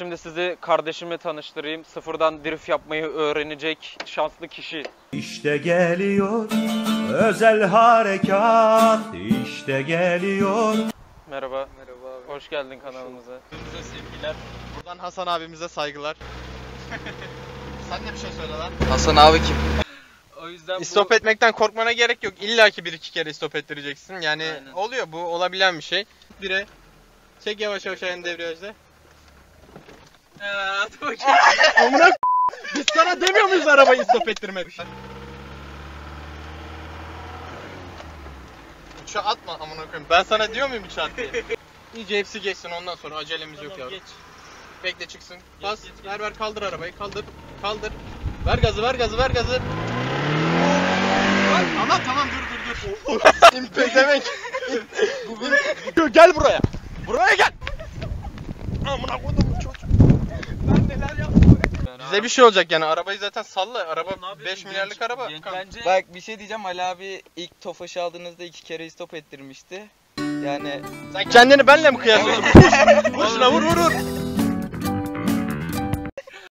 Şimdi sizi kardeşimle tanıştırayım. Sıfırdan drift yapmayı öğrenecek şanslı kişi. İşte geliyor özel harekat işte geliyor Merhaba. Merhaba abi. Hoş geldin kanalımıza. Hepinize sevgiler. Buradan Hasan abimize saygılar. Sen de bir şey söyle lan. Hasan abi kim? O yüzden İstop etmekten korkmana gerek yok. İlla ki bir iki kere istop ettireceksin. Yani Aynen. oluyor bu olabilen bir şey. Bire. Çek yavaş yavaş ayağını debriyajda. Amına Biz sana demiyor muyuz arabayı istop ettirmek? Uçağı atma amına koyayım. Ben sana diyor muyum uçağı at diye? İyice hepsi geçsin ondan sonra acelemiz yok yavrum. Bekle çıksın. Bas. ver ver kaldır arabayı. Kaldır. Kaldır. Ver gazı ver gazı ver gazı. Ama tamam dur dur dur. İmpezemek. Bugün gel buraya. Buraya gel. Amına koydum bu çocuk. Ben neler yaptım. Bize bir şey olacak yani arabayı zaten salla. Araba 5 milyarlık araba. Bence Bak bir şey diyeceğim Ali abi ilk Tofaş'ı aldığınızda iki kere stop ettirmişti. Yani Sen kendini benle mi kıyaslıyorsun? vur şuna vur vur vur.